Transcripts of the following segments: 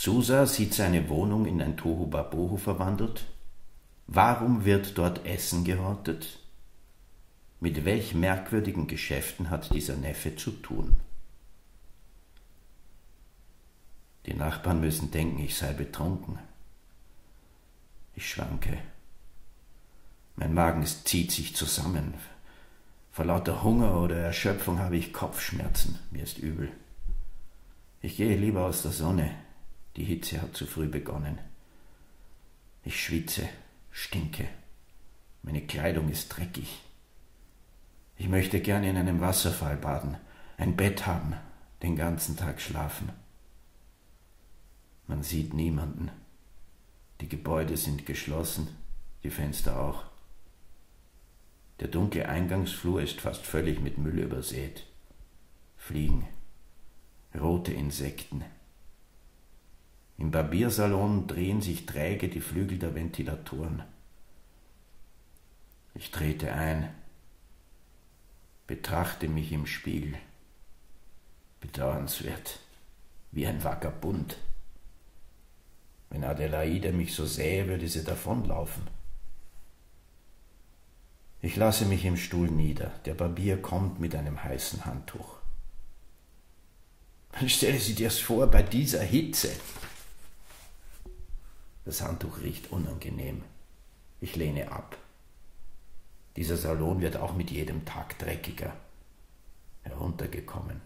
Susa sieht seine Wohnung in ein Tohuwabohu verwandelt. Warum wird dort Essen gehortet? Mit welch merkwürdigen Geschäften hat dieser Neffe zu tun? Die Nachbarn müssen denken, ich sei betrunken. Ich schwanke. Mein Magen zieht sich zusammen. Vor lauter Hunger oder Erschöpfung habe ich Kopfschmerzen. Mir ist übel. Ich gehe lieber aus der Sonne. Die Hitze hat zu früh begonnen. Ich schwitze, stinke. Meine Kleidung ist dreckig. Ich möchte gerne in einem Wasserfall baden, ein Bett haben, den ganzen Tag schlafen. Man sieht niemanden. Die Gebäude sind geschlossen, die Fenster auch. Der dunkle Eingangsflur ist fast völlig mit Müll übersät. Fliegen, rote Insekten. Im Barbiersalon drehen sich träge die Flügel der Ventilatoren. Ich trete ein, betrachte mich im Spiegel. Bedauernswert, wie ein Vagabund. Wenn Adelaide mich so sähe, würde sie davonlaufen. Ich lasse mich im Stuhl nieder. Der Barbier kommt mit einem heißen Handtuch. Stelle Sie dir's vor, bei dieser Hitze. Das Handtuch riecht unangenehm. Ich lehne ab. Dieser Salon wird auch mit jedem Tag dreckiger. Heruntergekommen.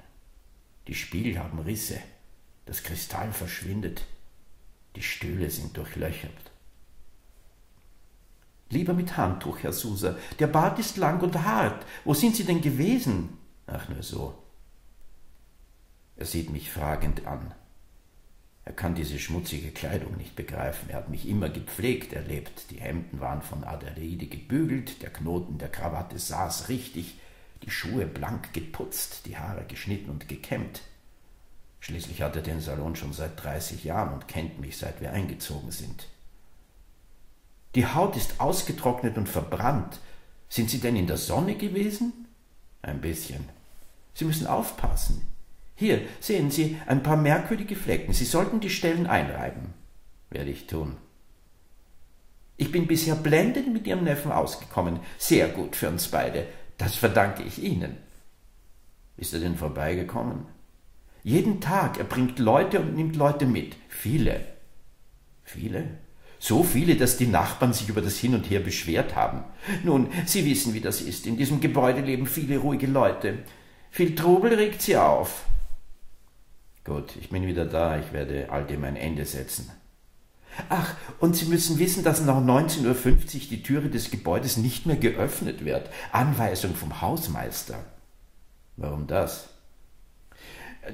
Die Spiegel haben Risse. Das Kristall verschwindet. Die Stühle sind durchlöchert. Lieber mit Handtuch, Herr Susa. Der Bart ist lang und hart. Wo sind Sie denn gewesen? Ach, nur so. Er sieht mich fragend an. Er kann diese schmutzige Kleidung nicht begreifen. Er hat mich immer gepflegt erlebt. Die Hemden waren von Adelaide gebügelt, der Knoten der Krawatte saß richtig, die Schuhe blank geputzt, die Haare geschnitten und gekämmt. Schließlich hat er den Salon schon seit dreißig Jahren und kennt mich, seit wir eingezogen sind. Die Haut ist ausgetrocknet und verbrannt. Sind Sie denn in der Sonne gewesen? Ein bisschen. Sie müssen aufpassen. Hier, sehen Sie, ein paar merkwürdige Flecken. Sie sollten die Stellen einreiben. Werde ich tun. Ich bin bisher blendend mit Ihrem Neffen ausgekommen. Sehr gut für uns beide. Das verdanke ich Ihnen. Ist er denn vorbeigekommen? Jeden Tag. Er bringt Leute und nimmt Leute mit. Viele. Viele? So viele, dass die Nachbarn sich über das Hin und Her beschwert haben. Nun, Sie wissen, wie das ist. In diesem Gebäude leben viele ruhige Leute. Viel Trubel regt sie auf. Gut, ich bin wieder da. Ich werde all dem ein Ende setzen. Ach, und Sie müssen wissen, dass nach 19.50 Uhr die Türe des Gebäudes nicht mehr geöffnet wird. Anweisung vom Hausmeister. Warum das?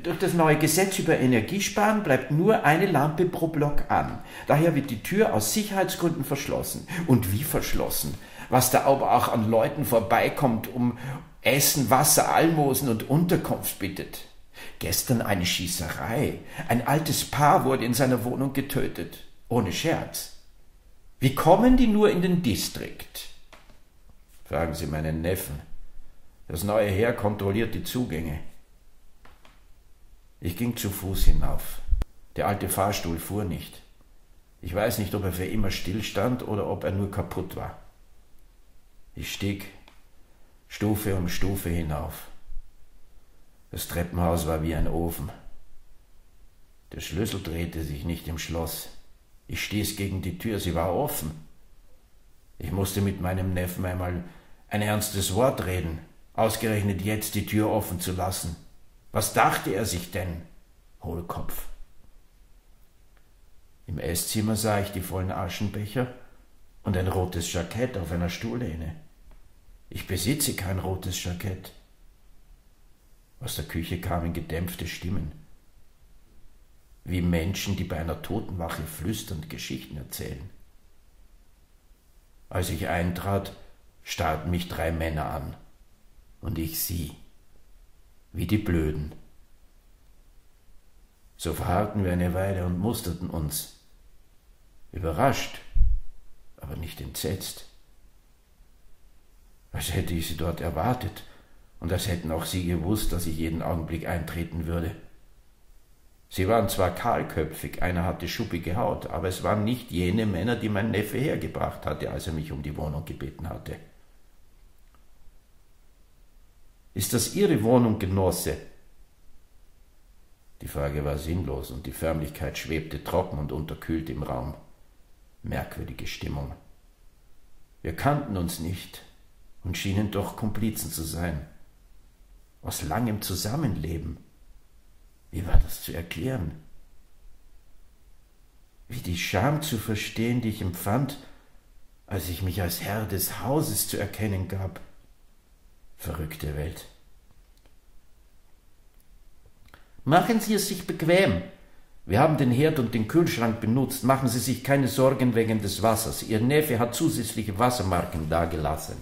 Durch das neue Gesetz über Energiesparen bleibt nur eine Lampe pro Block an. Daher wird die Tür aus Sicherheitsgründen verschlossen. Und wie verschlossen? Was da aber auch an Leuten vorbeikommt, um Essen, Wasser, Almosen und Unterkunft bittet. Gestern eine Schießerei. Ein altes Paar wurde in seiner Wohnung getötet. Ohne Scherz. Wie kommen die nur in den Distrikt? Fragen Sie meinen Neffen. Das neue Heer kontrolliert die Zugänge. Ich ging zu Fuß hinauf. Der alte Fahrstuhl fuhr nicht. Ich weiß nicht, ob er für immer stillstand oder ob er nur kaputt war. Ich stieg Stufe um Stufe hinauf. Das Treppenhaus war wie ein Ofen. Der Schlüssel drehte sich nicht im Schloss. Ich stieß gegen die Tür, sie war offen. Ich musste mit meinem Neffen einmal ein ernstes Wort reden, ausgerechnet jetzt die Tür offen zu lassen. Was dachte er sich denn? Hohlkopf. Im Esszimmer sah ich die vollen Aschenbecher und ein rotes Jackett auf einer Stuhllehne. Ich besitze kein rotes Jackett. Aus der Küche kamen gedämpfte Stimmen, wie Menschen, die bei einer Totenwache flüsternd Geschichten erzählen. Als ich eintrat, starrten mich drei Männer an. Und ich sie. Wie die Blöden. So verharrten wir eine Weile und musterten uns, überrascht, aber nicht entsetzt, als hätte ich sie dort erwartet und als hätten auch sie gewusst, dass ich jeden Augenblick eintreten würde. Sie waren zwar kahlköpfig, einer hatte schuppige Haut, aber es waren nicht jene Männer, die mein Neffe hergebracht hatte, als er mich um die Wohnung gebeten hatte. Ist das Ihre Wohnung, Genosse? Die Frage war sinnlos und die Förmlichkeit schwebte trocken und unterkühlt im Raum. Merkwürdige Stimmung. Wir kannten uns nicht und schienen doch Komplizen zu sein. Aus langem Zusammenleben. Wie war das zu erklären? Wie die Scham zu verstehen, die ich empfand, als ich mich als Herr des Hauses zu erkennen gab. Verrückte Welt. Machen Sie es sich bequem. Wir haben den Herd und den Kühlschrank benutzt. Machen Sie sich keine Sorgen wegen des Wassers. Ihr Neffe hat zusätzliche Wassermarken dagelassen.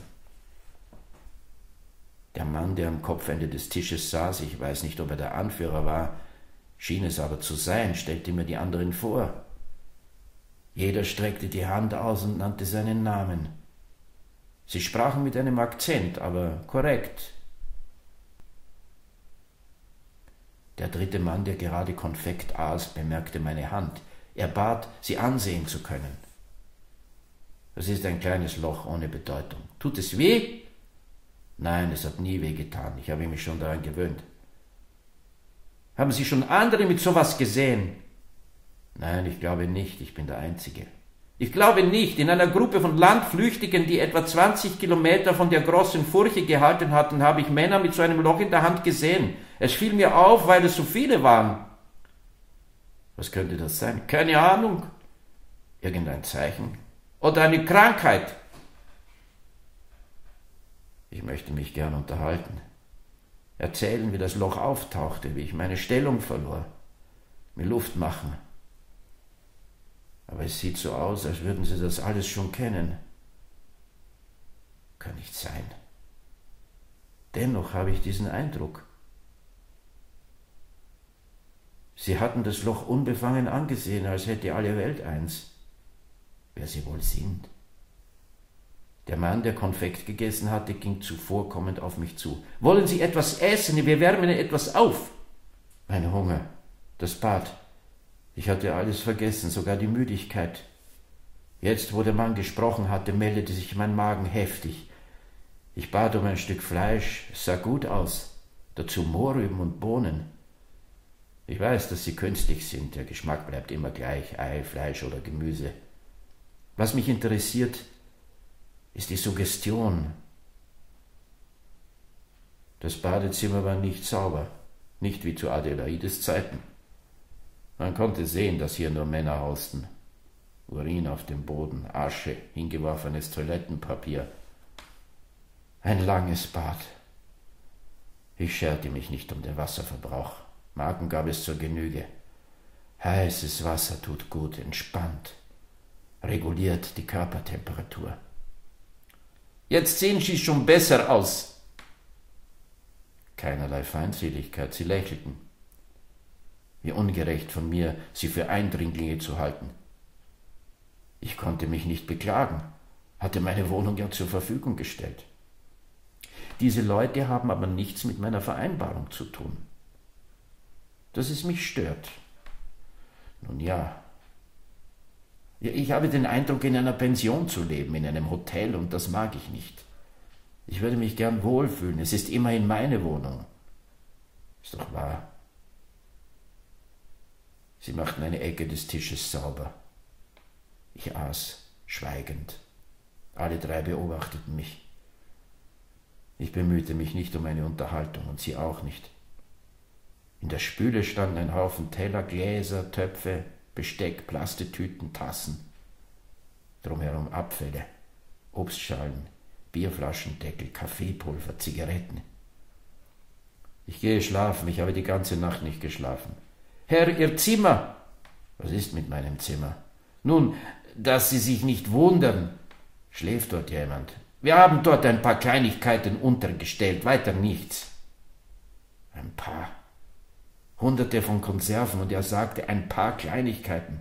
Der Mann, der am Kopfende des Tisches saß, ich weiß nicht, ob er der Anführer war, schien es aber zu sein, stellte mir die anderen vor. Jeder streckte die Hand aus und nannte seinen Namen. Sie sprachen mit einem Akzent, aber korrekt. Der dritte Mann, der gerade Konfekt aß, bemerkte meine Hand. Er bat, sie ansehen zu können. Das ist ein kleines Loch ohne Bedeutung. Tut es weh? Nein, es hat nie weh getan. Ich habe mich schon daran gewöhnt. Haben Sie schon andere mit sowas gesehen? Nein, ich glaube nicht. Ich bin der Einzige. Ich glaube nicht, in einer Gruppe von Landflüchtigen, die etwa 20 Kilometer von der großen Furche gehalten hatten, habe ich Männer mit so einem Loch in der Hand gesehen. Es fiel mir auf, weil es so viele waren. Was könnte das sein? Keine Ahnung. Irgendein Zeichen. Oder eine Krankheit. Möchte mich gern unterhalten. Erzählen, wie das Loch auftauchte, wie ich meine Stellung verlor. Mir Luft machen. Aber es sieht so aus, als würden sie das alles schon kennen. Kann nicht sein. Dennoch habe ich diesen Eindruck. Sie hatten das Loch unbefangen angesehen, als hätte alle Welt eins. Wer sie wohl sind. Der Mann, der Konfekt gegessen hatte, ging zuvorkommend auf mich zu. Wollen Sie etwas essen? Wir wärmen etwas auf. Mein Hunger, das Bad, ich hatte alles vergessen, sogar die Müdigkeit. Jetzt, wo der Mann gesprochen hatte, meldete sich mein Magen heftig. Ich bat um ein Stück Fleisch, es sah gut aus, dazu Mohrrüben und Bohnen. Ich weiß, dass sie künstlich sind, der Geschmack bleibt immer gleich, Ei, Fleisch oder Gemüse. Was mich interessiert, ist die Suggestion. Das Badezimmer war nicht sauber, nicht wie zu Adelaides Zeiten. Man konnte sehen, dass hier nur Männer hausten. Urin auf dem Boden, Asche, hingeworfenes Toilettenpapier. Ein langes Bad. Ich scherte mich nicht um den Wasserverbrauch. Magen gab es zur Genüge. Heißes Wasser tut gut, entspannt, reguliert die Körpertemperatur. Jetzt sehen Sie schon besser aus. Keinerlei Feindseligkeit, sie lächelten. Wie ungerecht von mir, sie für Eindringlinge zu halten. Ich konnte mich nicht beklagen, hatte meine Wohnung ja zur Verfügung gestellt. Diese Leute haben aber nichts mit meiner Vereinbarung zu tun. Dass es mich stört. Nun ja. Ich habe den Eindruck, in einer Pension zu leben, in einem Hotel, und das mag ich nicht. Ich würde mich gern wohlfühlen. Es ist immerhin meine Wohnung. Ist doch wahr. Sie machten eine Ecke des Tisches sauber. Ich aß, schweigend. Alle drei beobachteten mich. Ich bemühte mich nicht um eine Unterhaltung und sie auch nicht. In der Spüle standen ein Haufen Teller, Gläser, Töpfe, Besteck, Plastetüten, Tassen. Drumherum Abfälle, Obstschalen, Bierflaschendeckel, Kaffeepulver, Zigaretten. Ich gehe schlafen, ich habe die ganze Nacht nicht geschlafen. Herr, Ihr Zimmer. Was ist mit meinem Zimmer? Nun, dass Sie sich nicht wundern. Schläft dort jemand? Wir haben dort ein paar Kleinigkeiten untergestellt, weiter nichts. Ein paar. Hunderte von Konserven und er sagte ein paar Kleinigkeiten.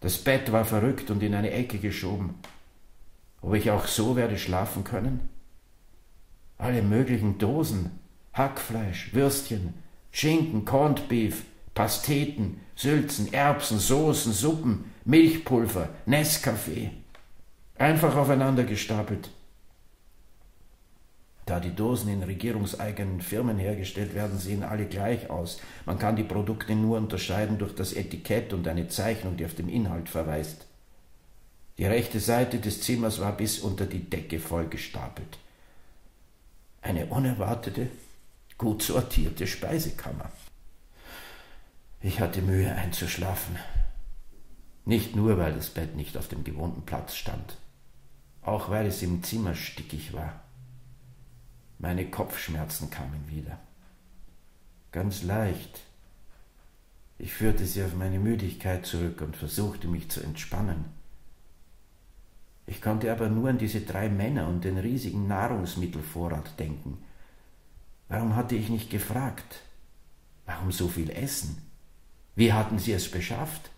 Das Bett war verrückt und in eine Ecke geschoben. Ob ich auch so werde schlafen können? Alle möglichen Dosen, Hackfleisch, Würstchen, Schinken, Corned Beef, Pasteten, Sülzen, Erbsen, Soßen, Suppen, Milchpulver, Nesskaffee. Einfach aufeinander gestapelt. Da die Dosen in regierungseigenen Firmen hergestellt werden, sehen alle gleich aus. Man kann die Produkte nur unterscheiden durch das Etikett und eine Zeichnung, die auf den Inhalt verweist. Die rechte Seite des Zimmers war bis unter die Decke vollgestapelt. Eine unerwartete, gut sortierte Speisekammer. Ich hatte Mühe einzuschlafen. Nicht nur, weil das Bett nicht auf dem gewohnten Platz stand, auch weil es im Zimmer stickig war. Meine Kopfschmerzen kamen wieder. Ganz leicht. Ich führte sie auf meine Müdigkeit zurück und versuchte mich zu entspannen. Ich konnte aber nur an diese drei Männer und den riesigen Nahrungsmittelvorrat denken. Warum hatte ich nicht gefragt? Warum so viel Essen? Wie hatten sie es beschafft?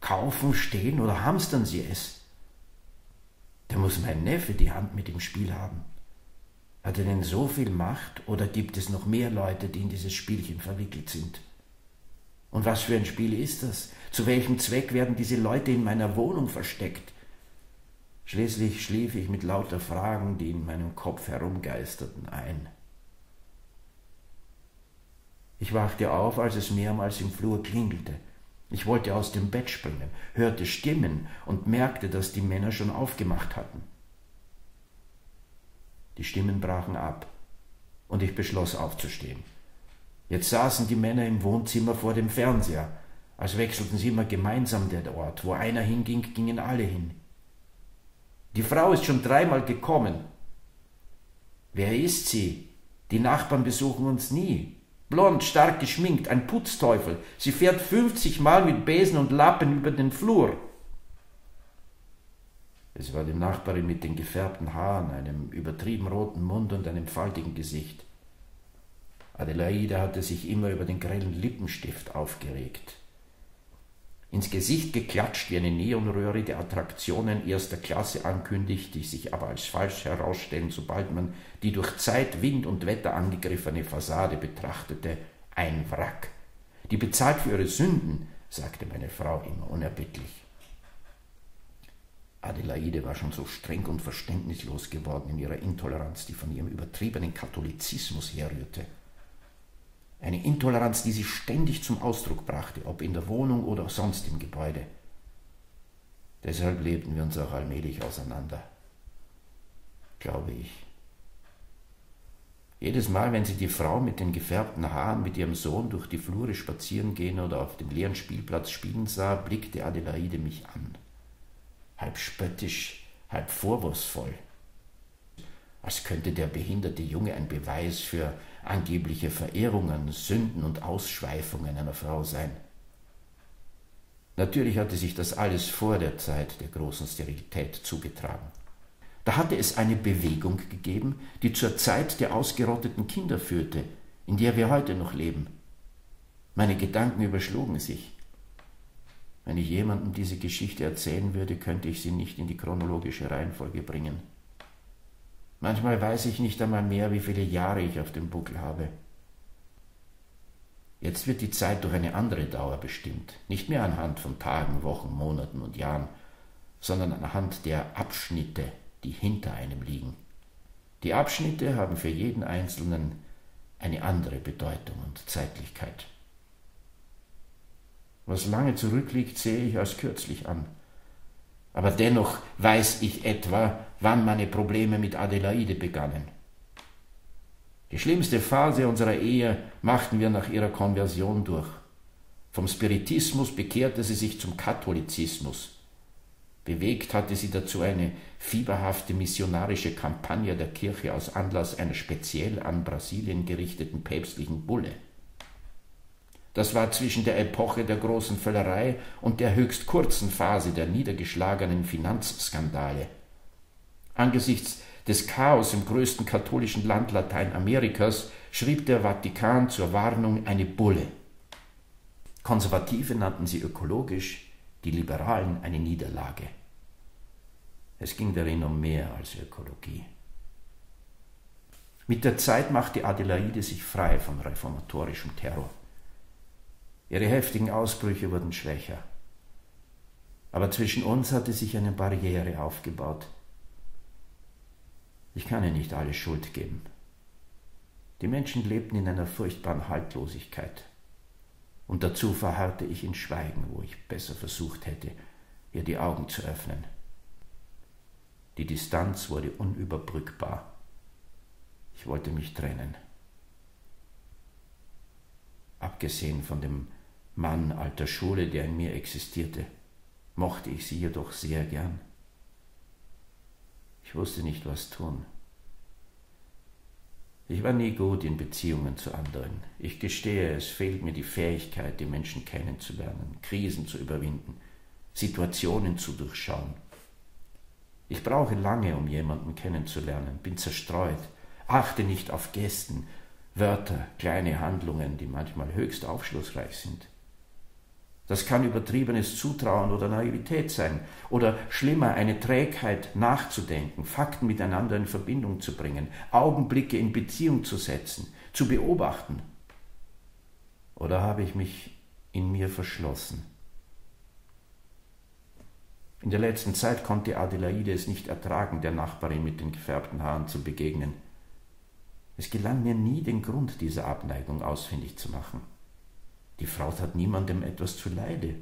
Kaufen, stehen oder hamstern sie es? Da muss mein Neffe die Hand mit im Spiel haben. Hat er denn so viel Macht oder gibt es noch mehr Leute, die in dieses Spielchen verwickelt sind? Und was für ein Spiel ist das? Zu welchem Zweck werden diese Leute in meiner Wohnung versteckt? Schließlich schlief ich mit lauter Fragen, die in meinem Kopf herumgeisterten, ein. Ich wachte auf, als es mehrmals im Flur klingelte. Ich wollte aus dem Bett springen, hörte Stimmen und merkte, dass die Männer schon aufgemacht hatten. Die Stimmen brachen ab, und ich beschloss aufzustehen. Jetzt saßen die Männer im Wohnzimmer vor dem Fernseher, als wechselten sie immer gemeinsam den Ort. Wo einer hinging, gingen alle hin. Die Frau ist schon dreimal gekommen. Wer ist sie? Die Nachbarn besuchen uns nie. Blond, stark geschminkt, ein Putzteufel. Sie fährt fünfzigmal mit Besen und Lappen über den Flur. Es war die Nachbarin mit den gefärbten Haaren, einem übertrieben roten Mund und einem faltigen Gesicht. Adelaide hatte sich immer über den grellen Lippenstift aufgeregt ins Gesicht geklatscht wie eine Neonröhre, die Attraktionen erster Klasse ankündigt, die sich aber als falsch herausstellen, sobald man die durch Zeit, Wind und Wetter angegriffene Fassade betrachtete, ein Wrack. Die bezahlt für ihre Sünden, sagte meine Frau immer unerbittlich. Adelaide war schon so streng und verständnislos geworden in ihrer Intoleranz, die von ihrem übertriebenen Katholizismus herrührte. Eine Intoleranz, die sie ständig zum Ausdruck brachte, ob in der Wohnung oder sonst im Gebäude. Deshalb lebten wir uns auch allmählich auseinander, glaube ich. Jedes Mal, wenn sie die Frau mit den gefärbten Haaren mit ihrem Sohn durch die Flure spazieren gehen oder auf dem leeren Spielplatz spielen sah, blickte Adelaide mich an. Halb spöttisch, halb vorwurfsvoll. Als könnte der behinderte Junge ein Beweis für angebliche Verehrungen, Sünden und Ausschweifungen einer Frau sein. Natürlich hatte sich das alles vor der Zeit der großen Sterilität zugetragen. Da hatte es eine Bewegung gegeben, die zur Zeit der ausgerotteten Kinder führte, in der wir heute noch leben. Meine Gedanken überschlugen sich. Wenn ich jemandem diese Geschichte erzählen würde, könnte ich sie nicht in die chronologische Reihenfolge bringen. Manchmal weiß ich nicht einmal mehr, wie viele Jahre ich auf dem Buckel habe. Jetzt wird die Zeit durch eine andere Dauer bestimmt, nicht mehr anhand von Tagen, Wochen, Monaten und Jahren, sondern anhand der Abschnitte, die hinter einem liegen. Die Abschnitte haben für jeden Einzelnen eine andere Bedeutung und Zeitlichkeit. Was lange zurückliegt, sehe ich als kürzlich an. Aber dennoch weiß ich etwa, wann meine Probleme mit Adelaide begannen. Die schlimmste Phase unserer Ehe machten wir nach ihrer Konversion durch. Vom Spiritismus bekehrte sie sich zum Katholizismus. Bewegt hatte sie dazu eine fieberhafte missionarische Kampagne der Kirche aus Anlass einer speziell an Brasilien gerichteten päpstlichen Bulle. Das war zwischen der Epoche der großen Völlerei und der höchst kurzen Phase der niedergeschlagenen Finanzskandale. Angesichts des Chaos im größten katholischen Land Lateinamerikas schrieb der Vatikan zur Warnung eine Bulle. Konservative nannten sie ökologisch, die Liberalen eine Niederlage. Es ging darin um mehr als Ökologie. Mit der Zeit machte Adelaide sich frei von reformatorischem Terror. Ihre heftigen Ausbrüche wurden schwächer. Aber zwischen uns hatte sich eine Barriere aufgebaut. Ich kann ihr nicht alle Schuld geben. Die Menschen lebten in einer furchtbaren Haltlosigkeit. Und dazu verharrte ich in Schweigen, wo ich besser versucht hätte, ihr die Augen zu öffnen. Die Distanz wurde unüberbrückbar. Ich wollte mich trennen. Abgesehen von dem Mann alter Schule, der in mir existierte, mochte ich sie jedoch sehr gern. Ich wusste nicht, was tun. Ich war nie gut in Beziehungen zu anderen. Ich gestehe, es fehlt mir die Fähigkeit, die Menschen kennenzulernen, Krisen zu überwinden, Situationen zu durchschauen. Ich brauche lange, um jemanden kennenzulernen, bin zerstreut, achte nicht auf Gesten, Wörter, kleine Handlungen, die manchmal höchst aufschlussreich sind. Das kann übertriebenes Zutrauen oder Naivität sein oder schlimmer eine Trägheit nachzudenken, Fakten miteinander in Verbindung zu bringen, Augenblicke in Beziehung zu setzen, zu beobachten. Oder habe ich mich in mir verschlossen? In der letzten Zeit konnte Adelaide es nicht ertragen, der Nachbarin mit den gefärbten Haaren zu begegnen. Es gelang mir nie, den Grund dieser Abneigung ausfindig zu machen. Die Frau tat niemandem etwas zuleide.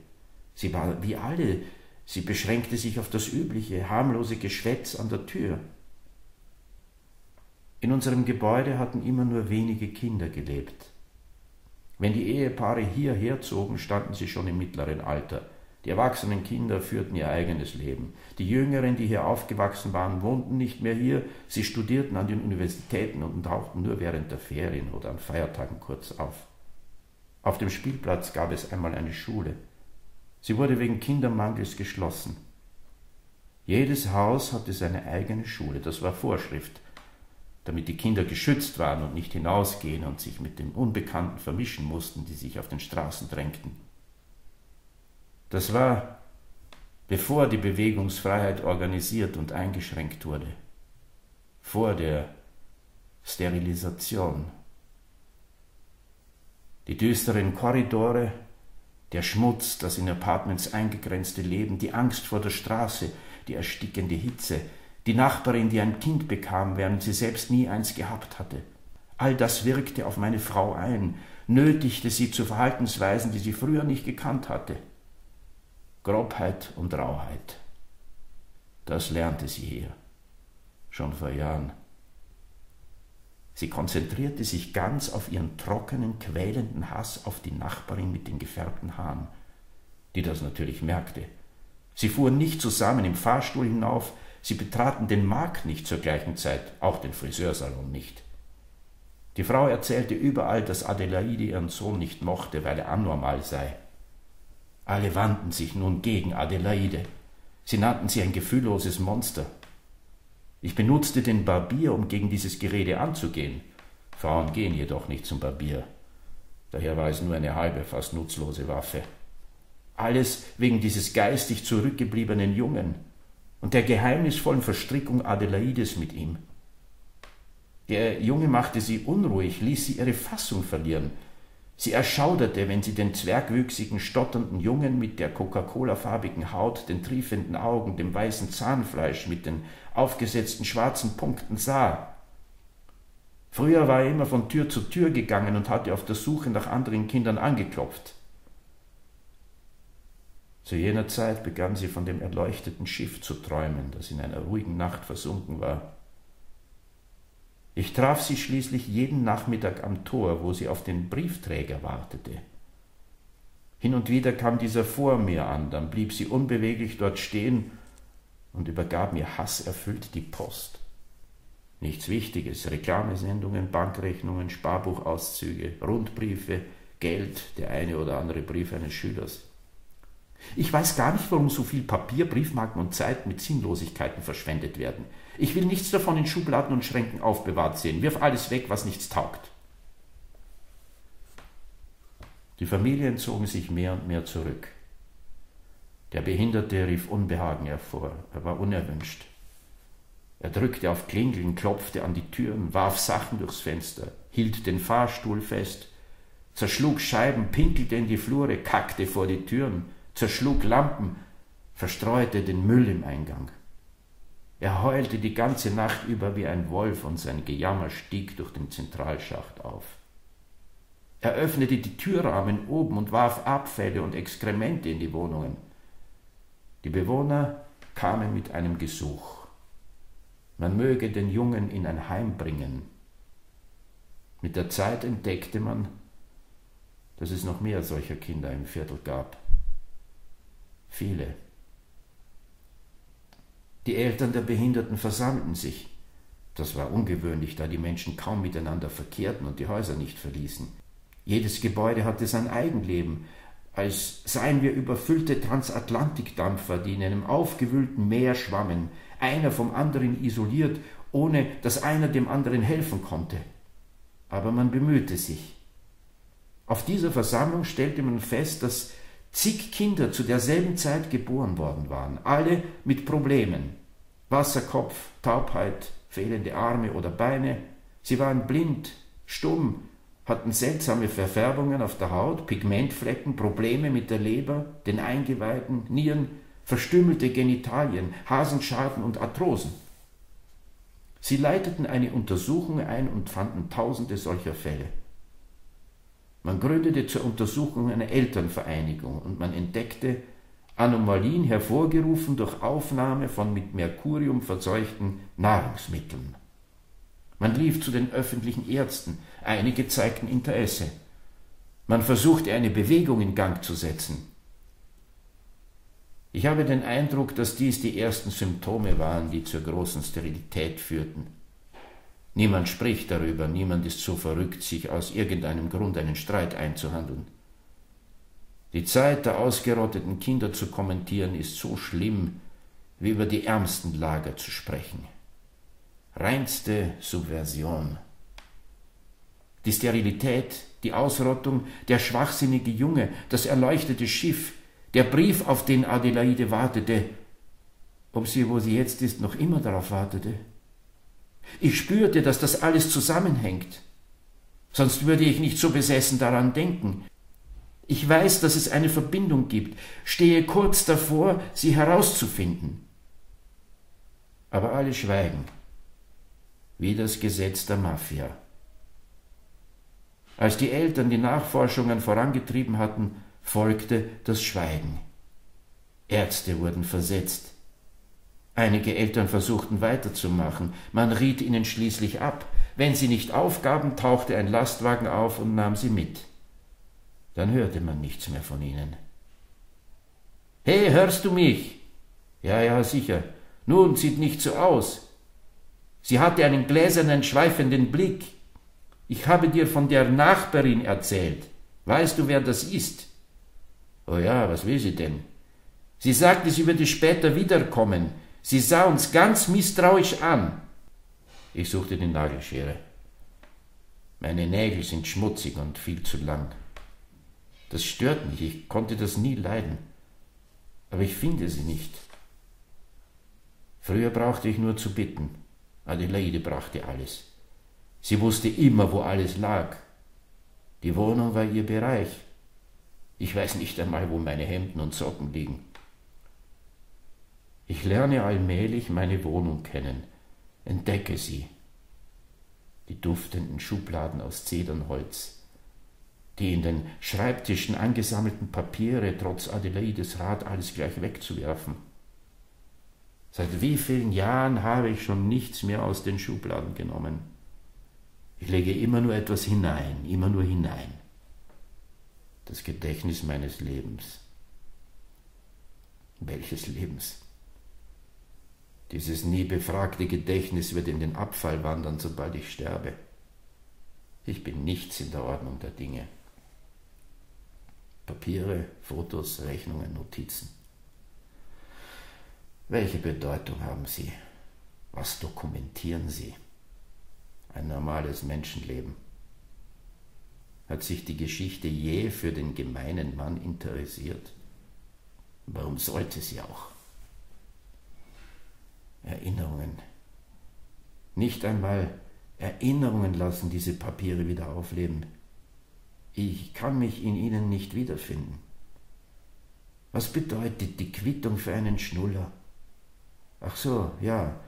Sie war wie alle, sie beschränkte sich auf das übliche, harmlose Geschwätz an der Tür. In unserem Gebäude hatten immer nur wenige Kinder gelebt. Wenn die Ehepaare hierher zogen, standen sie schon im mittleren Alter. Die erwachsenen Kinder führten ihr eigenes Leben. Die Jüngeren, die hier aufgewachsen waren, wohnten nicht mehr hier. Sie studierten an den Universitäten und tauchten nur während der Ferien oder an Feiertagen kurz auf. Auf dem Spielplatz gab es einmal eine Schule. Sie wurde wegen Kindermangels geschlossen. Jedes Haus hatte seine eigene Schule, das war Vorschrift, damit die Kinder geschützt waren und nicht hinausgehen und sich mit den Unbekannten vermischen mussten, die sich auf den Straßen drängten. Das war, bevor die Bewegungsfreiheit organisiert und eingeschränkt wurde, vor der Sterilisation. Die düsteren Korridore, der Schmutz, das in Apartments eingegrenzte Leben, die Angst vor der Straße, die erstickende Hitze, die Nachbarin, die ein Kind bekam, während sie selbst nie eins gehabt hatte. All das wirkte auf meine Frau ein, nötigte sie zu Verhaltensweisen, die sie früher nicht gekannt hatte. Grobheit und Rauheit. Das lernte sie hier, schon vor Jahren. Sie konzentrierte sich ganz auf ihren trockenen, quälenden Hass auf die Nachbarin mit den gefärbten Haaren, die das natürlich merkte. Sie fuhren nicht zusammen im Fahrstuhl hinauf, sie betraten den Markt nicht zur gleichen Zeit, auch den Friseursalon nicht. Die Frau erzählte überall, dass Adelaide ihren Sohn nicht mochte, weil er anormal sei. Alle wandten sich nun gegen Adelaide. Sie nannten sie ein gefühlloses Monster. Ich benutzte den Barbier, um gegen dieses Gerede anzugehen. Frauen gehen jedoch nicht zum Barbier. Daher war es nur eine halbe, fast nutzlose Waffe. Alles wegen dieses geistig zurückgebliebenen Jungen und der geheimnisvollen Verstrickung Adelaides mit ihm. Der Junge machte sie unruhig, ließ sie ihre Fassung verlieren, Sie erschauderte, wenn sie den zwergwüchsigen, stotternden Jungen mit der Coca-Cola-farbigen Haut, den triefenden Augen, dem weißen Zahnfleisch mit den aufgesetzten schwarzen Punkten sah. Früher war er immer von Tür zu Tür gegangen und hatte auf der Suche nach anderen Kindern angeklopft. Zu jener Zeit begann sie von dem erleuchteten Schiff zu träumen, das in einer ruhigen Nacht versunken war. Ich traf sie schließlich jeden Nachmittag am Tor, wo sie auf den Briefträger wartete. Hin und wieder kam dieser vor mir an, dann blieb sie unbeweglich dort stehen und übergab mir hasserfüllt die Post. Nichts Wichtiges, Reklamesendungen, Bankrechnungen, Sparbuchauszüge, Rundbriefe, Geld, der eine oder andere Brief eines Schülers. Ich weiß gar nicht, warum so viel Papier, Briefmarken und Zeit mit Sinnlosigkeiten verschwendet werden. Ich will nichts davon in Schubladen und Schränken aufbewahrt sehen. Wirf alles weg, was nichts taugt. Die Familien zogen sich mehr und mehr zurück. Der Behinderte rief Unbehagen hervor. Er war unerwünscht. Er drückte auf Klingeln, klopfte an die Türen, warf Sachen durchs Fenster, hielt den Fahrstuhl fest, zerschlug Scheiben, pinkelte in die Flure, kackte vor die Türen, zerschlug Lampen, verstreute den Müll im Eingang. Er heulte die ganze Nacht über wie ein Wolf und sein Gejammer stieg durch den Zentralschacht auf. Er öffnete die Türrahmen oben und warf Abfälle und Exkremente in die Wohnungen. Die Bewohner kamen mit einem Gesuch. Man möge den Jungen in ein Heim bringen. Mit der Zeit entdeckte man, dass es noch mehr solcher Kinder im Viertel gab. Viele. Die Eltern der Behinderten versammelten sich. Das war ungewöhnlich, da die Menschen kaum miteinander verkehrten und die Häuser nicht verließen. Jedes Gebäude hatte sein Eigenleben, als seien wir überfüllte Transatlantikdampfer, die in einem aufgewühlten Meer schwammen, einer vom anderen isoliert, ohne dass einer dem anderen helfen konnte. Aber man bemühte sich. Auf dieser Versammlung stellte man fest, dass zig Kinder zu derselben Zeit geboren worden waren, alle mit Problemen. Wasserkopf, Taubheit, fehlende Arme oder Beine. Sie waren blind, stumm, hatten seltsame Verfärbungen auf der Haut, Pigmentflecken, Probleme mit der Leber, den Eingeweiden, Nieren, verstümmelte Genitalien, Hasenschaden und Arthrosen. Sie leiteten eine Untersuchung ein und fanden tausende solcher Fälle. Man gründete zur Untersuchung eine Elternvereinigung und man entdeckte Anomalien hervorgerufen durch Aufnahme von mit Merkurium verseuchten Nahrungsmitteln. Man lief zu den öffentlichen Ärzten, einige zeigten Interesse. Man versuchte eine Bewegung in Gang zu setzen. Ich habe den Eindruck, dass dies die ersten Symptome waren, die zur großen Sterilität führten. Niemand spricht darüber, niemand ist so verrückt, sich aus irgendeinem Grund einen Streit einzuhandeln. Die Zeit der ausgerotteten Kinder zu kommentieren ist so schlimm, wie über die ärmsten Lager zu sprechen. Reinste Subversion. Die Sterilität, die Ausrottung, der schwachsinnige Junge, das erleuchtete Schiff, der Brief, auf den Adelaide wartete, ob sie, wo sie jetzt ist, noch immer darauf wartete. Ich spürte, dass das alles zusammenhängt. Sonst würde ich nicht so besessen daran denken. Ich weiß, dass es eine Verbindung gibt, stehe kurz davor, sie herauszufinden. Aber alle schweigen, wie das Gesetz der Mafia. Als die Eltern die Nachforschungen vorangetrieben hatten, folgte das Schweigen. Ärzte wurden versetzt, Einige Eltern versuchten weiterzumachen, man riet ihnen schließlich ab. Wenn sie nicht aufgaben, tauchte ein Lastwagen auf und nahm sie mit. Dann hörte man nichts mehr von ihnen. Hey, hörst du mich? Ja, ja, sicher. Nun, sieht nicht so aus. Sie hatte einen gläsernen, schweifenden Blick. Ich habe dir von der Nachbarin erzählt. Weißt du, wer das ist? Oh ja, was will sie denn? Sie sagte, sie würde später wiederkommen. Sie sah uns ganz misstrauisch an. Ich suchte die Nagelschere. Meine Nägel sind schmutzig und viel zu lang. Das stört mich, ich konnte das nie leiden. Aber ich finde sie nicht. Früher brauchte ich nur zu bitten. Adelaide brachte alles. Sie wusste immer, wo alles lag. Die Wohnung war ihr Bereich. Ich weiß nicht einmal, wo meine Hemden und Socken liegen. Ich lerne allmählich meine Wohnung kennen, entdecke sie. Die duftenden Schubladen aus Zedernholz, die in den Schreibtischen angesammelten Papiere trotz Adelaides Rat alles gleich wegzuwerfen. Seit wie vielen Jahren habe ich schon nichts mehr aus den Schubladen genommen? Ich lege immer nur etwas hinein, immer nur hinein. Das Gedächtnis meines Lebens. Welches Lebens? Dieses nie befragte Gedächtnis wird in den Abfall wandern, sobald ich sterbe. Ich bin nichts in der Ordnung der Dinge. Papiere, Fotos, Rechnungen, Notizen. Welche Bedeutung haben sie? Was dokumentieren sie? Ein normales Menschenleben. Hat sich die Geschichte je für den gemeinen Mann interessiert? Warum sollte sie auch? Erinnerungen. Nicht einmal Erinnerungen lassen diese Papiere wieder aufleben. Ich kann mich in ihnen nicht wiederfinden. Was bedeutet die Quittung für einen Schnuller? Ach so, ja.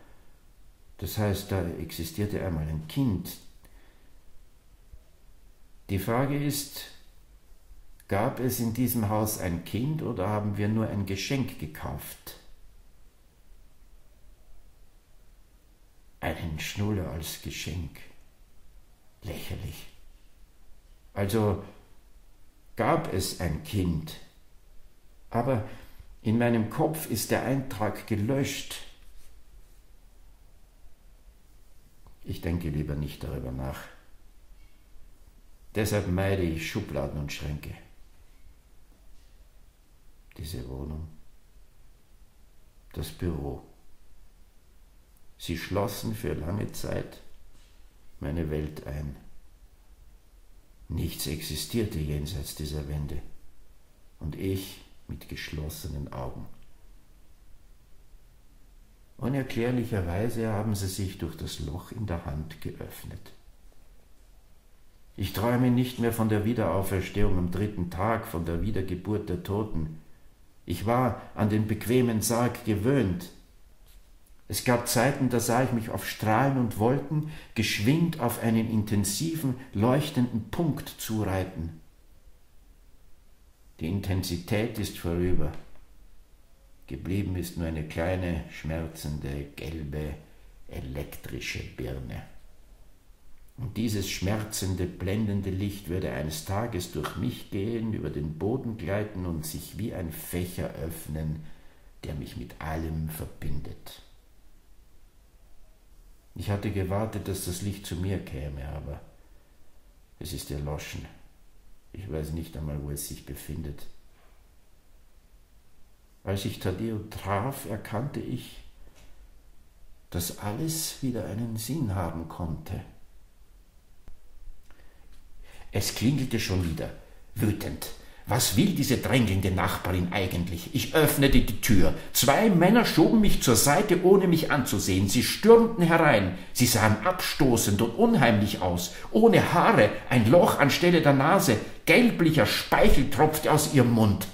Das heißt, da existierte einmal ein Kind. Die Frage ist, gab es in diesem Haus ein Kind oder haben wir nur ein Geschenk gekauft? Einen Schnuller als Geschenk. Lächerlich. Also gab es ein Kind, aber in meinem Kopf ist der Eintrag gelöscht. Ich denke lieber nicht darüber nach. Deshalb meide ich Schubladen und Schränke. Diese Wohnung, das Büro. Sie schlossen für lange Zeit meine Welt ein. Nichts existierte jenseits dieser Wände. Und ich mit geschlossenen Augen. Unerklärlicherweise haben sie sich durch das Loch in der Hand geöffnet. Ich träume nicht mehr von der Wiederauferstehung am dritten Tag, von der Wiedergeburt der Toten. Ich war an den bequemen Sarg gewöhnt. Es gab Zeiten, da sah ich mich auf Strahlen und Wolken geschwind auf einen intensiven, leuchtenden Punkt zureiten. Die Intensität ist vorüber. Geblieben ist nur eine kleine, schmerzende, gelbe, elektrische Birne. Und dieses schmerzende, blendende Licht würde eines Tages durch mich gehen, über den Boden gleiten und sich wie ein Fächer öffnen, der mich mit allem verbindet. Ich hatte gewartet, dass das Licht zu mir käme, aber es ist erloschen. Ich weiß nicht einmal, wo es sich befindet. Als ich Tadeo traf, erkannte ich, dass alles wieder einen Sinn haben konnte. Es klingelte schon wieder, wütend. Was will diese drängelnde Nachbarin eigentlich? Ich öffnete die Tür. Zwei Männer schoben mich zur Seite, ohne mich anzusehen. Sie stürmten herein. Sie sahen abstoßend und unheimlich aus. Ohne Haare, ein Loch anstelle der Nase. Gelblicher Speichel tropfte aus ihrem Mund.